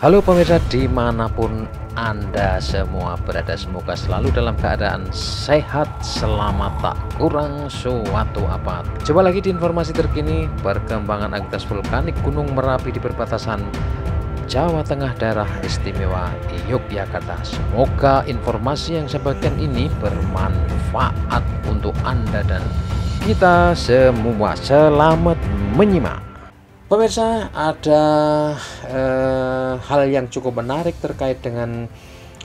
Halo pemirsa di mana pun anda semua berada semoga selalu dalam keadaan sehat selamat tak kurang suatu apa. Coba lagi di informasi terkini perkembangan aktivitas vulkanik Gunung Merapi di perbatasan Jawa Tengah daerah istimewa Yogyakarta. Semoga informasi yang sebagian ini bermanfaat untuk anda dan kita semua. Selamat menyimak Pemirsa, ada eh, hal yang cukup menarik terkait dengan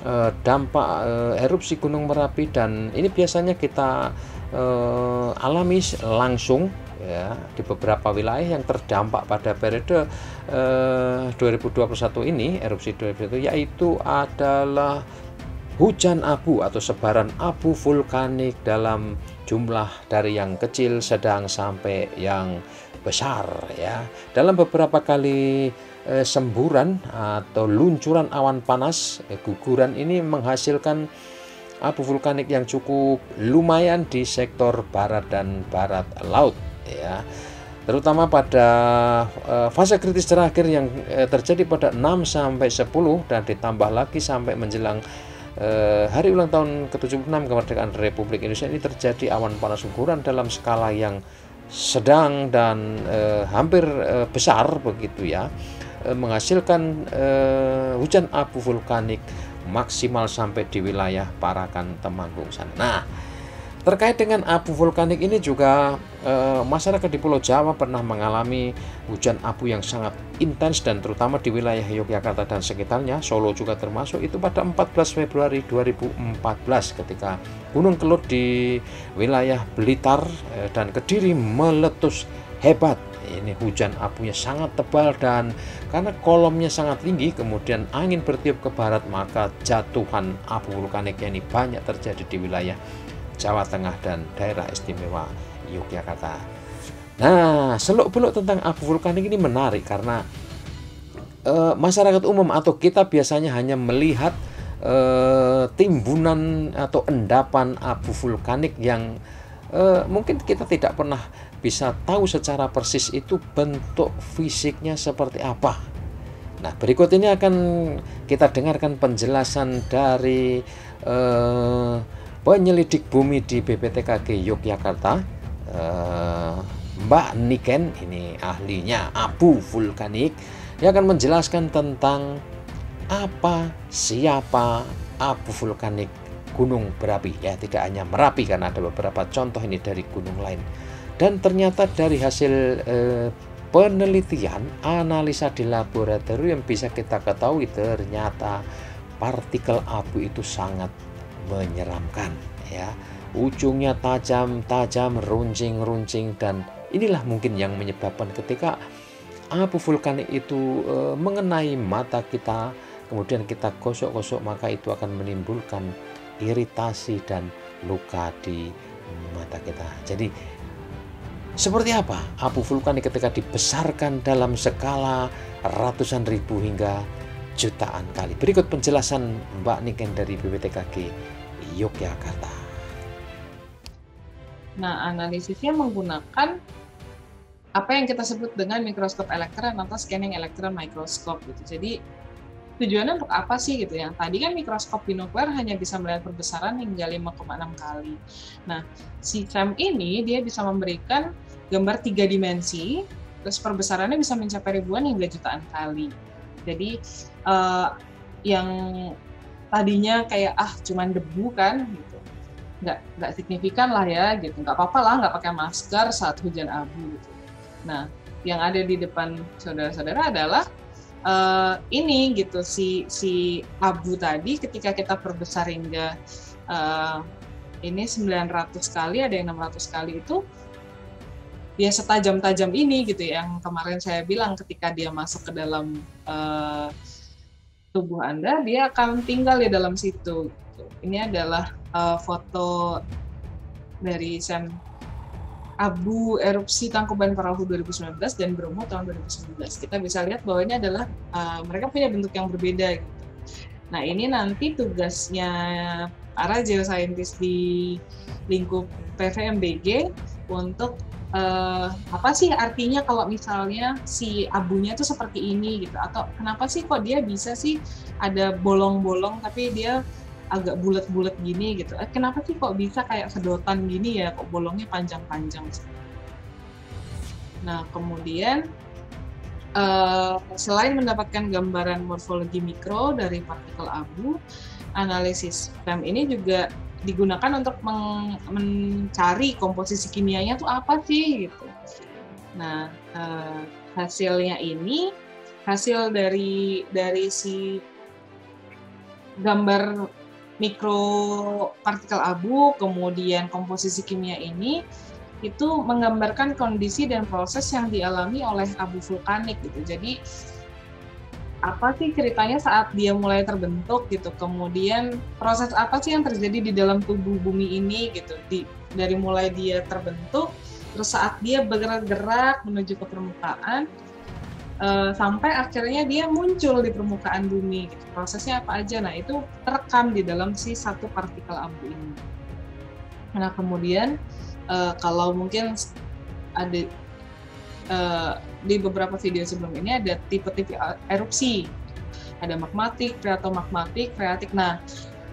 eh, dampak eh, erupsi Gunung Merapi dan ini biasanya kita eh, alami langsung ya di beberapa wilayah yang terdampak pada periode eh, 2021 ini erupsi 2021 yaitu adalah hujan abu atau sebaran abu vulkanik dalam jumlah dari yang kecil, sedang sampai yang besar ya. Dalam beberapa kali eh, semburan atau luncuran awan panas, eh, guguran ini menghasilkan abu vulkanik yang cukup lumayan di sektor barat dan barat laut ya. Terutama pada eh, fase kritis terakhir yang eh, terjadi pada 6 sampai 10 dan ditambah lagi sampai menjelang hari ulang tahun ke-76 kemerdekaan Republik Indonesia ini terjadi awan panas guguran dalam skala yang sedang dan eh, hampir eh, besar begitu ya eh, menghasilkan eh, hujan abu vulkanik maksimal sampai di wilayah Parakan Temanggung sana. Nah, Terkait dengan abu vulkanik ini juga eh, masyarakat di Pulau Jawa pernah mengalami hujan abu yang sangat intens dan terutama di wilayah Yogyakarta dan sekitarnya, Solo juga termasuk itu pada 14 Februari 2014 ketika Gunung Kelut di wilayah Blitar eh, dan Kediri meletus hebat. Ini hujan abunya sangat tebal dan karena kolomnya sangat tinggi kemudian angin bertiup ke barat maka jatuhan abu vulkanik ini banyak terjadi di wilayah Jawa Tengah dan daerah istimewa Yogyakarta. Nah, seluk-beluk tentang abu vulkanik ini menarik karena e, masyarakat umum atau kita biasanya hanya melihat e, timbunan atau endapan abu vulkanik yang e, mungkin kita tidak pernah bisa tahu secara persis itu bentuk fisiknya seperti apa. Nah, berikut ini akan kita dengarkan penjelasan dari eh, penyelidik bumi di BPTKG Yogyakarta eh, Mbak Niken ini ahlinya abu vulkanik yang akan menjelaskan tentang apa siapa abu vulkanik gunung berapi. Ya tidak hanya merapi karena ada beberapa contoh ini dari gunung lain. Dan ternyata dari hasil eh, penelitian analisa di laboratorium bisa kita ketahui ternyata partikel abu itu sangat menyeramkan ya. Ujungnya tajam-tajam runcing-runcing dan inilah mungkin yang menyebabkan ketika abu vulkanik itu e, mengenai mata kita kemudian kita gosok-gosok maka itu akan menimbulkan iritasi dan luka di mata kita. Jadi seperti apa abu vulkanik ketika dibesarkan dalam skala ratusan ribu hingga jutaan kali. Berikut penjelasan Mbak Niken dari BPTKG Yogyakarta. Nah, analisisnya menggunakan apa yang kita sebut dengan mikroskop elektron atau scanning elektron mikroskop gitu. Jadi tujuannya untuk apa sih gitu ya? Tadi kan mikroskop binokler hanya bisa melihat perbesaran hingga 5,6 kali. Nah, si SEM ini dia bisa memberikan gambar tiga dimensi, terus perbesarannya bisa mencapai ribuan hingga jutaan kali. Jadi uh, yang tadinya kayak ah cuman debu kan gitu. Nggak nggak signifikan lah ya gitu. Nggak apa-apa lah nggak pakai masker saat hujan abu gitu. Nah yang ada di depan saudara-saudara adalah uh, ini gitu si si abu tadi ketika kita perbesar hingga uh, ini 900 kali ada yang 600 kali itu dia setajam-tajam ini gitu yang kemarin saya bilang ketika dia masuk ke dalam uh, tubuh Anda, dia akan tinggal di dalam situ. Ini adalah uh, foto dari Sam Abu erupsi Tangkuban Parahu 2019 dan Bromo tahun 2019. Kita bisa lihat bahwa ini adalah uh, mereka punya bentuk yang berbeda gitu. Nah, ini nanti tugasnya para geoscientist di lingkup PVMBG untuk uh, apa sih artinya kalau misalnya si abunya itu seperti ini gitu? Atau kenapa sih kok dia bisa sih ada bolong-bolong tapi dia agak bulat-bulat gini gitu? Eh, kenapa sih kok bisa kayak sedotan gini ya kok bolongnya panjang-panjang nah kemudian uh, selain mendapatkan gambaran morfologi mikro dari partikel abu analisis PEM ini juga digunakan untuk meng, mencari komposisi kimianya tuh apa sih gitu. Nah eh, hasilnya ini hasil dari dari si gambar mikro partikel abu kemudian komposisi kimia ini itu menggambarkan kondisi dan proses yang dialami oleh abu vulkanik gitu. Jadi apa sih ceritanya saat dia mulai terbentuk gitu? Kemudian proses apa sih yang terjadi di dalam tubuh bumi ini gitu? Di dari mulai dia terbentuk terus saat dia bergerak-gerak menuju ke permukaan uh, sampai akhirnya dia muncul di permukaan bumi gitu. Prosesnya apa aja? Nah itu terekam di dalam si satu partikel abu ini. Nah kemudian uh, kalau mungkin ada uh, di beberapa video sebelum ini ada tipe-tipe erupsi. Ada magmatik, magmatik, freatik. Nah,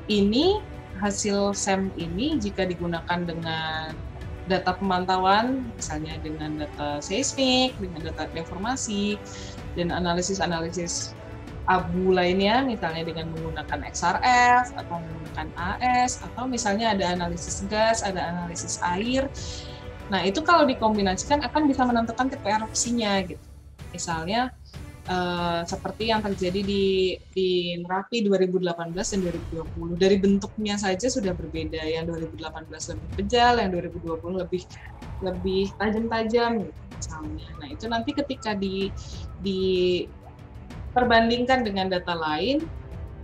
ini hasil SEM ini jika digunakan dengan data pemantauan, misalnya dengan data seismik, dengan data deformasi, dan analisis-analisis abu lainnya, misalnya dengan menggunakan XRF atau menggunakan AS, atau misalnya ada analisis gas, ada analisis air, Nah, itu kalau dikombinasikan akan bisa menentukan tipe erupsinya gitu. Misalnya uh, seperti yang terjadi di di Merapi 2018 dan 2020. Dari bentuknya saja sudah berbeda. Yang 2018 lebih pejal, yang 2020 lebih lebih tajam-tajam gitu misalnya. Nah, itu nanti ketika di di perbandingkan dengan data lain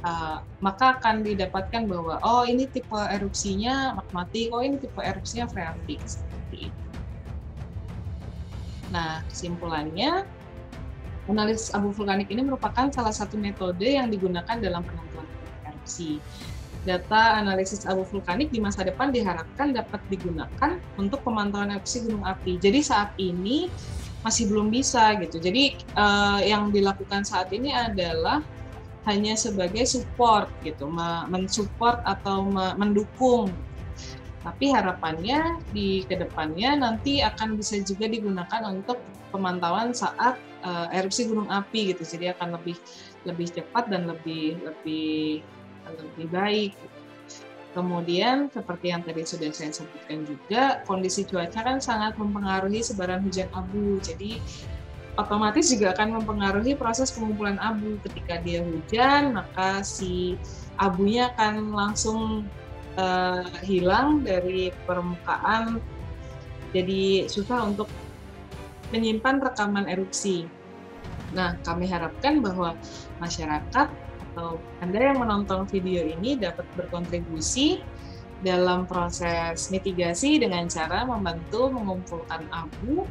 uh, maka akan didapatkan bahwa oh ini tipe erupsinya magmatik, oh ini tipe erupsinya freatik seperti itu. Nah, kesimpulannya, analisis abu vulkanik ini merupakan salah satu metode yang digunakan dalam penentuan erupsi. Data analisis abu vulkanik di masa depan diharapkan dapat digunakan untuk pemantauan erupsi gunung api. Jadi saat ini masih belum bisa gitu. Jadi uh, yang dilakukan saat ini adalah hanya sebagai support gitu, mensupport atau mendukung tapi harapannya di ke depannya nanti akan bisa juga digunakan untuk pemantauan saat uh, erupsi gunung api gitu. Jadi akan lebih lebih cepat dan lebih lebih lebih baik. Kemudian seperti yang tadi sudah saya sebutkan juga, kondisi cuaca kan sangat mempengaruhi sebaran hujan abu. Jadi otomatis juga akan mempengaruhi proses pengumpulan abu. Ketika dia hujan, maka si abunya akan langsung uh, hilang dari permukaan jadi susah untuk menyimpan rekaman erupsi. Nah, kami harapkan bahwa masyarakat atau Anda yang menonton video ini dapat berkontribusi dalam proses mitigasi dengan cara membantu mengumpulkan abu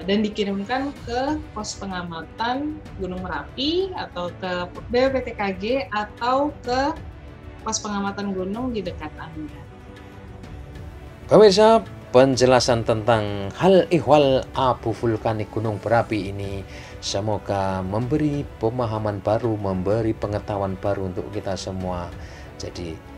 dan dikirimkan ke pos pengamatan Gunung Merapi atau ke BPPTKG atau ke pos pengamatan gunung di dekat Anda. Pemirsa, penjelasan tentang hal ihwal abu vulkanik gunung berapi ini semoga memberi pemahaman baru, memberi pengetahuan baru untuk kita semua. Jadi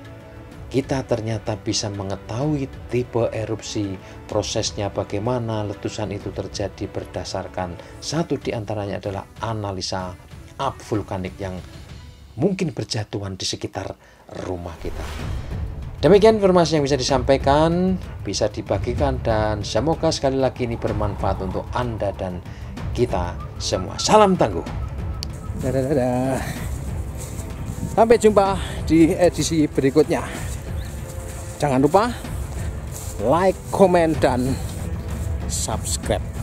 kita ternyata bisa mengetahui tipe erupsi, prosesnya bagaimana letusan itu terjadi berdasarkan satu di antaranya adalah analisa abu vulkanik yang mungkin berjatuhan di sekitar rumah kita. Demikian informasi yang bisa disampaikan, bisa dibagikan dan semoga sekali lagi ini bermanfaat untuk Anda dan kita semua. Salam tangguh. Dadah, dadah. Sampai jumpa di edisi berikutnya. Jangan lupa like, komen, dan subscribe.